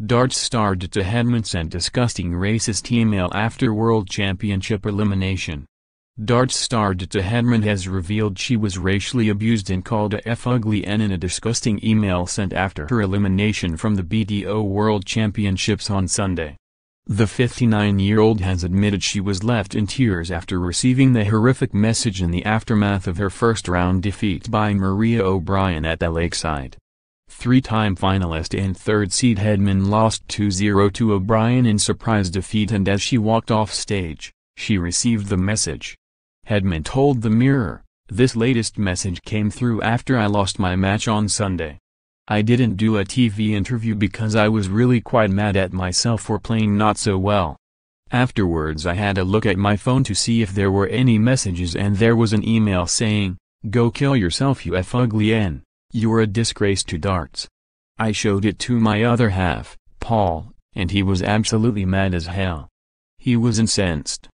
Darts star Deta Hedman sent disgusting racist email after World Championship elimination. Darts star Deta Hedman has revealed she was racially abused and called a F ugly N in a disgusting email sent after her elimination from the BDO World Championships on Sunday. The 59-year-old has admitted she was left in tears after receiving the horrific message in the aftermath of her first-round defeat by Maria O'Brien at the Lakeside. Three-time finalist and third seed Hedman lost 2-0 to O'Brien in surprise defeat and as she walked off stage, she received the message. Hedman told the Mirror, this latest message came through after I lost my match on Sunday. I didn't do a TV interview because I was really quite mad at myself for playing not so well. Afterwards I had a look at my phone to see if there were any messages and there was an email saying, Go kill yourself you F ugly N. You're a disgrace to darts. I showed it to my other half, Paul, and he was absolutely mad as hell. He was incensed.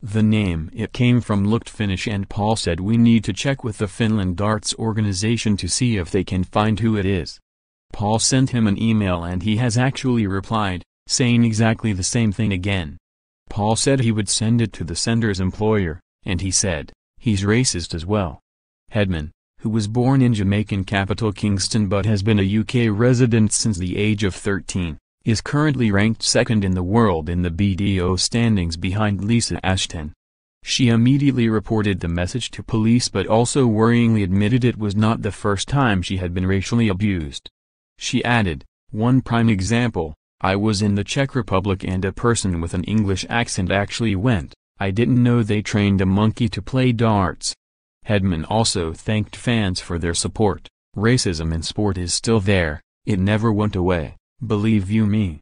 The name it came from looked Finnish and Paul said we need to check with the Finland Darts organization to see if they can find who it is. Paul sent him an email and he has actually replied, saying exactly the same thing again. Paul said he would send it to the sender's employer, and he said, he's racist as well. Hedman, who was born in Jamaican capital Kingston but has been a UK resident since the age of 13, is currently ranked second in the world in the BDO standings behind Lisa Ashton. She immediately reported the message to police but also worryingly admitted it was not the first time she had been racially abused. She added, one prime example, I was in the Czech Republic and a person with an English accent actually went, I didn't know they trained a monkey to play darts. Hedman also thanked fans for their support. Racism in sport is still there, it never went away, believe you me.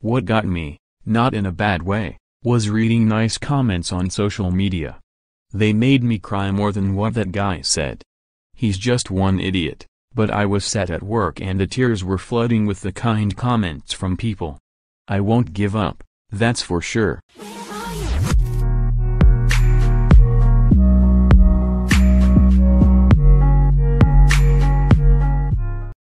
What got me, not in a bad way, was reading nice comments on social media. They made me cry more than what that guy said. He's just one idiot, but I was sat at work and the tears were flooding with the kind comments from people. I won't give up, that's for sure.